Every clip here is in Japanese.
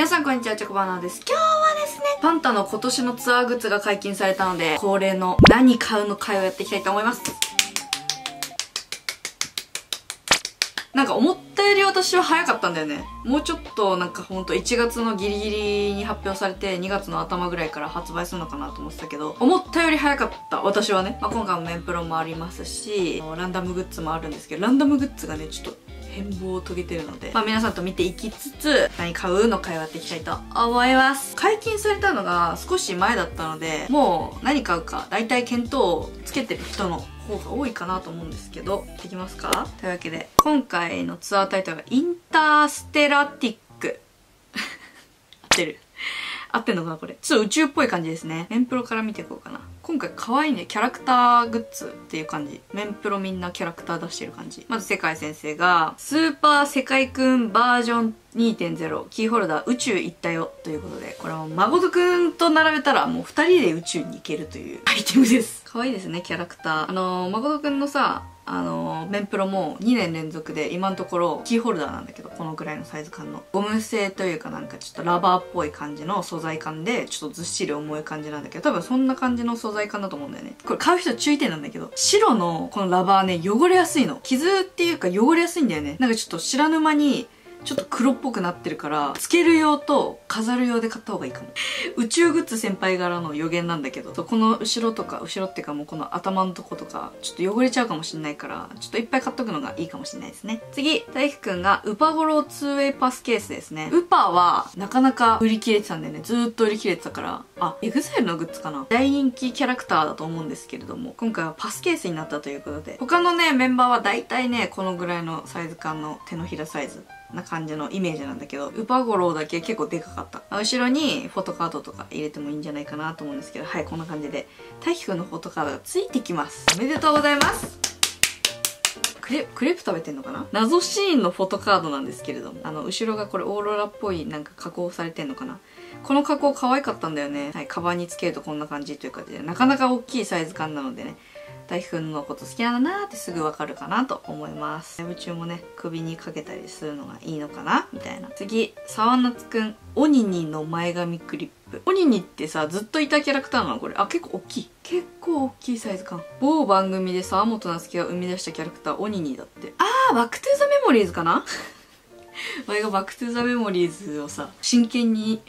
皆さんこんにちは、チョコバナナです。今日はですね、パンタの今年のツアーグッズが解禁されたので、恒例の何買うの会をやっていきたいと思います。なんか思ったより私は早かったんだよね。もうちょっとなんかほんと1月のギリギリに発表されて2月の頭ぐらいから発売するのかなと思ってたけど、思ったより早かった私はね。まあ、今回もメンプロもありますし、ランダムグッズもあるんですけど、ランダムグッズがね、ちょっと変貌を遂げてるので、まあ皆さんと見ていきつつ、何買うの会話っていきたいと思います。解禁されたのが少し前だったので、もう何買うか大体見当をつけてる人の方が多いかなと思うんですけど、できますか？というわけで、今回のツアータイトルがインターステラティック。合ってる。合ってんのかなこれ。ちょっと宇宙っぽい感じですね。メンプロから見ていこうかな。今回可愛いね。キャラクターグッズっていう感じ。メンプロみんなキャラクター出してる感じ。まず世界先生が、スーパー世界くんバージョン2.0キーホルダー宇宙行ったよということで、これは誠くんと並べたらもう二人で宇宙に行けるというアイテムです。可愛いですね、キャラクター。あのー、誠くんのさ、あのメンプロも2年連続で今のところキーホルダーなんだけどこのぐらいのサイズ感のゴム製というかなんかちょっとラバーっぽい感じの素材感でちょっとずっしり重い感じなんだけど多分そんな感じの素材感だと思うんだよねこれ買う人注意点なんだけど白のこのラバーね汚れやすいの。傷っていうか汚れやすいんだよね。なんかちょっと知らぬ間にちょっと黒っぽくなってるから、つける用と飾る用で買った方がいいかも。宇宙グッズ先輩からの助言なんだけど、この後ろとか、後ろっていうかもうこの頭のとことか、ちょっと汚れちゃうかもしんないから、ちょっといっぱい買っとくのがいいかもしんないですね。次、大輝くんがウパゴロ 2way パスケースですね。ウパはなかなか売り切れてたんだよね。ずーっと売り切れてたから、あ、 EXILE のグッズかな大人気キャラクターだと思うんですけれども、今回はパスケースになったということで、他のね、メンバーは大体ね、このぐらいのサイズ感の手のひらサイズな感じのイメージなんだけど、ウパゴロだけ結構でかかった。後ろにフォトカードとか入れてもいいんじゃないかなと思うんですけど、はい、こんな感じで、大輝くんのフォトカードがついてきます。おめでとうございます。クレクレープ食べてんのかな？謎シーンのフォトカードなんですけれども、あの、後ろがこれオーロラっぽいなんか加工されてんのかな？この加工可愛かったんだよね。はい、カバンにつけるとこんな感じというかで、なかなか大きいサイズ感なのでね、大輝くんのこと好きなんだなってすぐわかるかなと思います。ライブ中もね、首にかけたりするのがいいのかな？みたいな。次、沢夏くん、オニニの前髪クリップ。オニニってさ、ずっといたキャラクターなのこれ。あ、結構大きい。結構大きいサイズ感。某番組で沢本夏樹が生み出したキャラクター、オニニだって。あー、 BACK TO THE MEMORIES かな？俺が BACK TO THE MEMORIES をさ、真剣に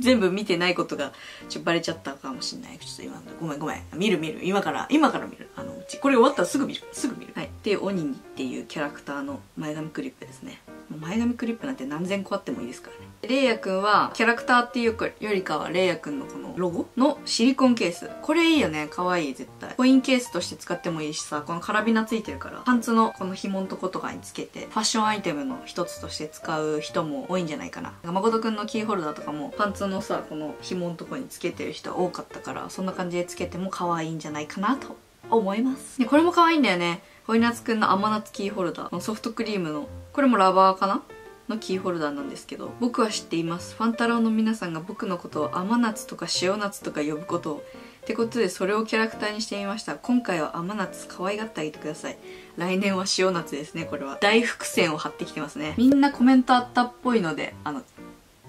全部見てないことがちょっとバレちゃったかもしれない。ちょっと今、ごめんごめん。見る見る。今から、今から見る。あの、うち、これ終わったらすぐ見る。すぐ見る。はい。で、オニニっていうキャラクターの前髪クリップですね。前髪クリップなんて何千個あってもいいですからね。レイヤくんは、キャラクターっていうよりかは、レイヤくんのこのロゴ？のシリコンケース。これいいよね。かわいい、絶対。コインケースとして使ってもいいしさ、このカラビナついてるから、パンツのこの紐のとことかにつけて、ファッションアイテムの一つとして使う人も多いんじゃないかな。誠くんのキーホルダーとかも、パンツのさ、この紐のとこにつけてる人多かったから、そんな感じでつけても可愛いんじゃないかなと思います。で、これも可愛いんだよね。ホイナツくんの甘夏キーホルダー。ソフトクリームの、これもラバーかな？のキーホルダーなんですけど僕は知っています。ファンタローの皆さんが僕のことを甘夏とか塩夏とか呼ぶことを。ってことでそれをキャラクターにしてみました。今回は甘夏可愛がってあげてください。来年は塩夏ですねこれは。大伏線を張ってきてますね。みんなコメントあったっぽいのであの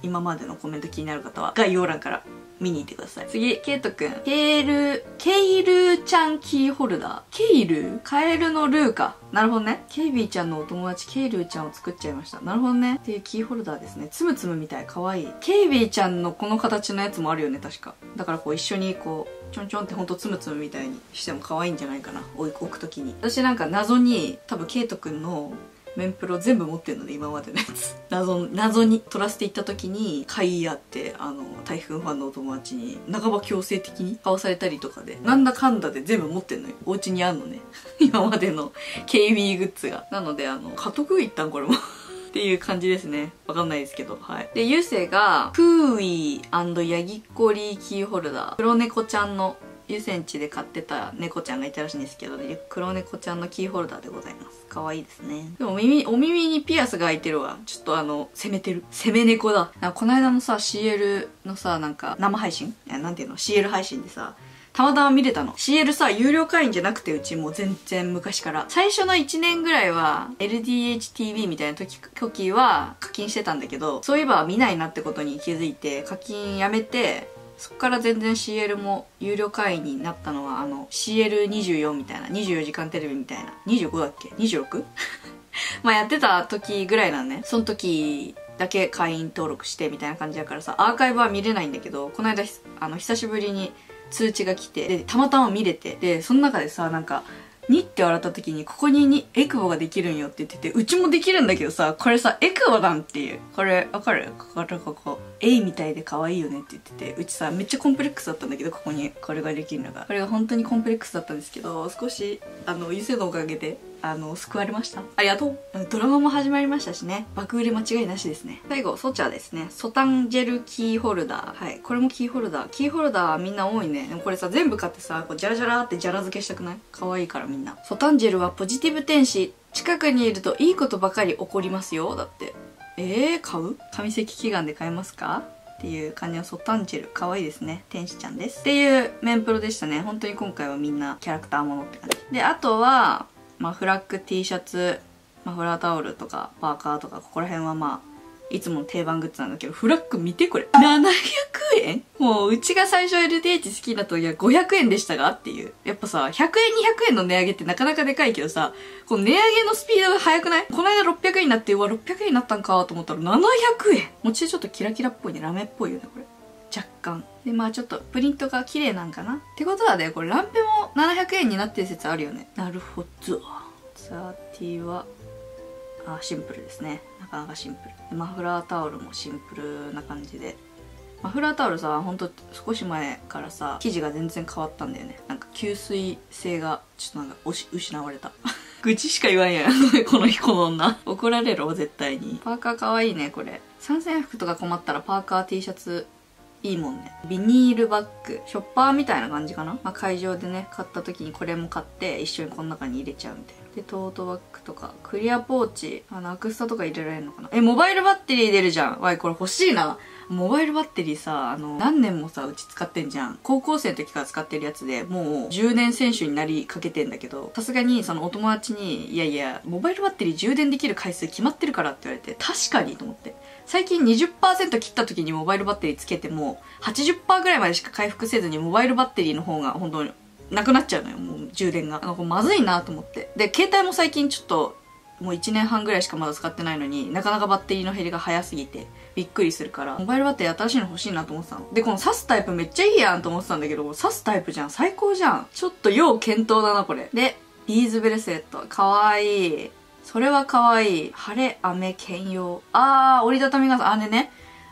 今までのコメント気になる方は概要欄から見に行ってください。次、ケイトくん。ケール、ケイルちゃんキーホルダー。ケイル？カエルのルーか。なるほどね。ケイビーちゃんのお友達ケイルちゃんを作っちゃいました。なるほどね。っていうキーホルダーですね。つむつむみたい。かわいい。ケイビーちゃんのこの形のやつもあるよね、確か。だからこう一緒にこう、ちょんちょんってほんとつむつむみたいにしても可愛いんじゃないかな。置くときに。私なんか謎に多分ケイトくんのメンプロ全部持ってるので今までのやつ 謎謎に取らせていった時に買い合ってあの台風ファンのお友達に半ば強制的に買わされたりとかでなんだかんだで全部持ってんのよお家にあんのね 今までの KB グッズがなのであの買っとく一旦これも っていう感じですね。わかんないですけど。はい。で、ゆうせいが、クーイーヤギッコリーキーホルダー。黒猫ちゃんの湯煎地で買ってた猫ちゃんがいたらしいんですけど、黒猫ちゃんのキーホルダーでございます。かわいいですね。でも耳、お耳にピアスが開いてるわ。ちょっとあの、攻めてる。攻め猫だ。この間のさ、CL のさ、なんか、生配信？なんていうの ?CL 配信でさ、たまたま見れたの。CL さ、有料会員じゃなくて、うちもう全然昔から。最初の1年ぐらいは、LDHTV みたいな時、時は課金してたんだけど、そういえば見ないなってことに気づいて、課金やめて、そっから全然 CL も有料会員になったのは、あの、CL24 みたいな、24時間テレビみたいな、25だっけ ?26? まあやってた時ぐらいなんね。その時だけ会員登録してみたいな感じだからさ、アーカイブは見れないんだけど、この間、あの、久しぶりに通知が来て、で、たまたま見れて、で、その中でさ、なんか、にって笑った時に、ここににエクボができるんよって言ってて、うちもできるんだけどさ、これさ、エクボだんっていう。これ、わかる？ここ、ここ。エイみたいで可愛いよねって言ってて、うちさ、めっちゃコンプレックスだったんだけど、ここにこれができるのが。これが本当にコンプレックスだったんですけど、少し、あの、ゆせのおかげで、あの、救われました。ありがとう。ドラマも始まりましたしね。爆売れ間違いなしですね。最後、ソチャですね。ソタンジェルキーホルダー。はい。これもキーホルダー。キーホルダーみんな多いね。でもこれさ、全部買ってさ、こうジャラジャラってジャラ付けしたくない？可愛いからみんな。ソタンジェルはポジティブ天使。近くにいるといいことばかり起こりますよ。だって。えー、買う？紙石祈願で買えますか？っていう感じのソタンチェル。可愛いですね。天使ちゃんです。っていうメンプロでしたね。本当に今回はみんなキャラクターものって感じ。で、あとは、まあ、フラッグ T シャツ、マフラータオルとかパーカーとかここら辺はまあいつもの定番グッズなんだけどフラッグ見てこれ700円？もううちが最初 LDH 好きな時は500円でしたがっていう。やっぱさ100円200円の値上げってなかなかでかいけどさこの値上げのスピードが速くない？この間600円になってうわ600円になったんかと思ったら700円。もちちょっとキラキラっぽいねラメっぽいよねこれ。若干。でまあちょっとプリントが綺麗なんかな？ってことはねこれランペも700円になってる説あるよね。なるほど。30はあシンプルですね。なかなかシンプル。マフラータオルもシンプルな感じで。マフラータオルさほんと少し前からさ生地が全然変わったんだよねなんか吸水性がちょっとなんか失われた 愚痴しか言わんやん この日この女怒られろ絶対にパーカーかわいいねこれ参戦服とか困ったらパーカー T シャツいいもんね。ビニールバッグ。ショッパーみたいな感じかな、まあ、会場でね、買った時にこれも買って一緒にこの中に入れちゃうみたいな。で、トートバッグとか、クリアポーチ、あの、アクスタとか入れられるのかな？え、モバイルバッテリー出るじゃん。わい、これ欲しいな。モバイルバッテリーさ、あの、何年もさ、うち使ってんじゃん。高校生の時から使ってるやつで、もう10年選手になりかけてんだけど、さすがにそのお友達に、いやいや、モバイルバッテリー充電できる回数決まってるからって言われて、確かにと思って。最近20%切った時にモバイルバッテリーつけても、80%ぐらいまでしか回復せずにモバイルバッテリーの方が本当になくなっちゃうのよ、もう充電が。なんかまずいなと思って。で、携帯も最近ちょっと、もう1年半ぐらいしかまだ使ってないのになかなかバッテリーの減りが早すぎてびっくりするからモバイルバッテリー新しいの欲しいなと思ってたのでこの刺すタイプめっちゃいいやんと思ってたんだけど刺すタイプじゃん最高じゃんちょっと要検討だなこれでビーズブレスレットかわいいそれはかわいい。晴れ、雨、兼用。あー、折りたたみ傘。あ、でね。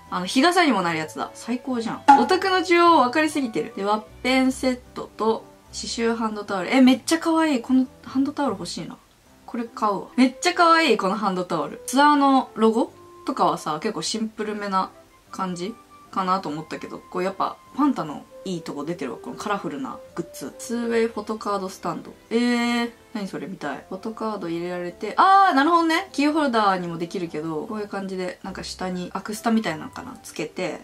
あの、日傘にもなるやつだ。最高じゃん。オタクの需要分かりすぎてる。で、ワッペンセットと、刺繍ハンドタオル。え、めっちゃ可愛い。このハンドタオル欲しいな。これ買うわ。めっちゃ可愛い、このハンドタオル。ツアーのロゴ？とかはさ、結構シンプルめな感じ？かなと思ったけど、こうやっぱ、ファンタのいいとこ出てるわ。このカラフルなグッズ。2way フォトカードスタンド。えー、何それ見たい。フォトカード入れられて、あー、なるほどね。キーホルダーにもできるけど、こういう感じで、なんか下にアクスタみたいなのかな？つけて、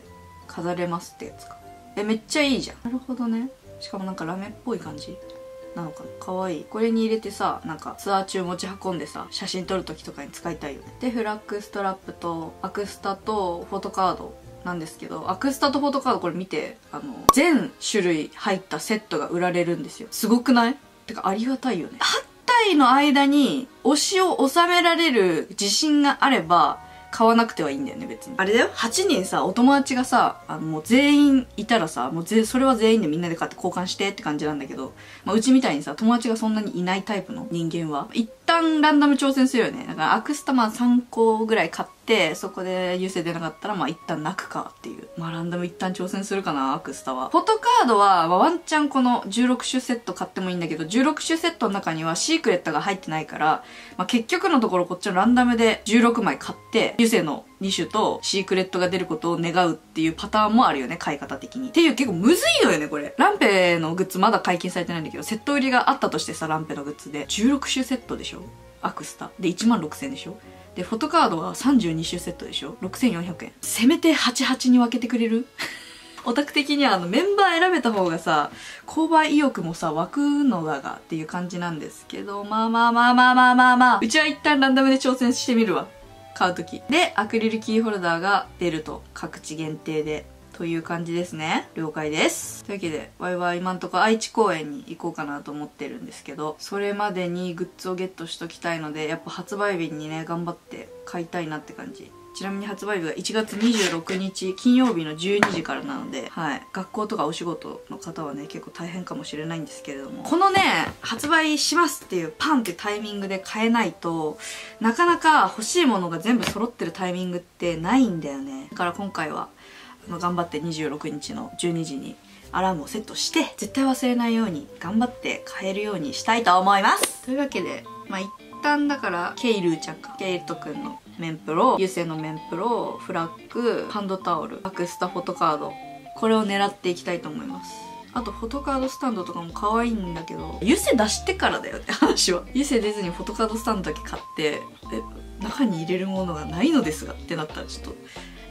飾れますってやつか。え、めっちゃいいじゃん。なるほどね。しかもなんかラメっぽい感じ。なのかなかわい。いこれに入れてさなんかツアー中持ち運んでさ写真撮る時とかに使いたいよね。でフラッグストラップとアクスタとフォトカードなんですけどアクスタとフォトカードこれ見てあの全種類入ったセットが売られるんですよ。すごくない？てかありがたいよね。8体の間に推しを収められる自信があれば買わなくてはいいんだよね、別に。あれだよ ?8 人さ、お友達がさ、あの、もう全員いたらさ、もうぜ、それは全員でみんなで買って交換してって感じなんだけど、まあ、うちみたいにさ、友達がそんなにいないタイプの人間は、一旦ランダム挑戦するよね。だからアクスタマン3個ぐらい買って、そこで優勢出なかったら、まあ一旦泣くかっていう。まあランダム一旦挑戦するかな、アクスタは。フォトカードは、まあ、ワンチャンこの16種セット買ってもいいんだけど、16種セットの中にはシークレットが入ってないから、まあ結局のところこっちのランダムで16枚買って、優勢の2種とシークレットが出ることを願うっていうパターンもあるよね、買い方的に。っていう結構むずいよね、これ。ランペのグッズまだ解禁されてないんだけど、セット売りがあったとしてさ、ランペのグッズで。16種セットでしょ？アクスタ。で、1万6000円でしょ？で、フォトカードは32種セットでしょ ?6400 円。せめて88に分けてくれる？オタク的にはあのメンバー選べた方がさ購買意欲もさ湧くのだがっていう感じなんですけどまあまあまあまあまあまあまあうちは一旦ランダムで挑戦してみるわ買う時。でアクリルキーホルダーが出ると各地限定でという感じですね。了解です。というわけでワイワイ今んとこ愛知公園に行こうかなと思ってるんですけどそれまでにグッズをゲットしときたいのでやっぱ発売日にね頑張って買いたいなって感じ。ちなみに発売日が1月26日金曜日の12時からなので、はい、学校とかお仕事の方はね結構大変かもしれないんですけれども。このね発売しますっていうパンってタイミングで買えないとなかなか欲しいものが全部揃ってるタイミングってないんだよね。だから今回は頑張って26日の12時にアラームをセットして絶対忘れないように頑張って買えるようにしたいと思います。というわけでまあ一旦だからケイルーちゃんかケイトくんのメンプロ油性のメンプロフラッグハンドタオルアクスタフォトカード。これを狙っていきたいと思います。あとフォトカードスタンドとかも可愛いんだけど油性出してからだよって 話は。油性出ずにフォトカードスタンドだけ買ってえ中に入れるものがないのですがってなったらちょっと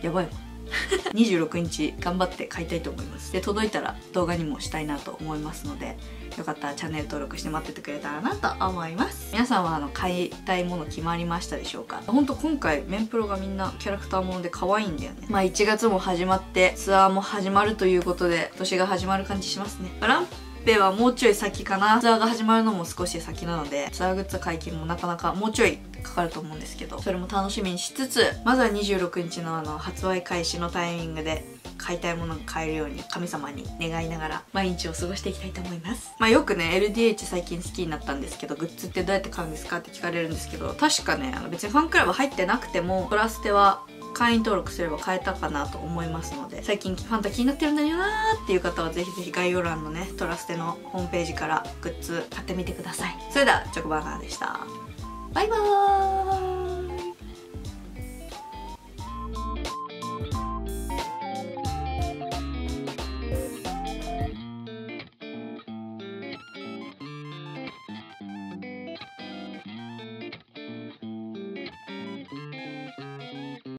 やばいもん。26日頑張って買いたいと思います。で届いたら動画にもしたいなと思いますのでよかったらチャンネル登録して待っててくれたらなと思います。皆さんはあの買いたいもの決まりましたでしょうか？ほんと今回メンプロがみんなキャラクターもので可愛いんだよね。まあ1月も始まってツアーも始まるということで今年が始まる感じしますね。ランペはもうちょい先かな。ツアーが始まるのも少し先なのでツアーグッズ解禁もなかなかもうちょいかかると思うんですけどそれも楽しみにしつつまずは26日のあの発売開始のタイミングで買いたいものが買えるように神様に願いながら毎日を過ごしていきたいと思います。まあよくね LDH 最近好きになったんですけどグッズってどうやって買うんですかって聞かれるんですけど確かねあの別にファンクラブ入ってなくてもトラステは会員登録すれば買えたかなと思いますので最近ファンタ気になってるんだよなーっていう方はぜひぜひ概要欄のねトラステのホームページからグッズ買ってみてください。それではチョコバーナーでした。バイバーイ。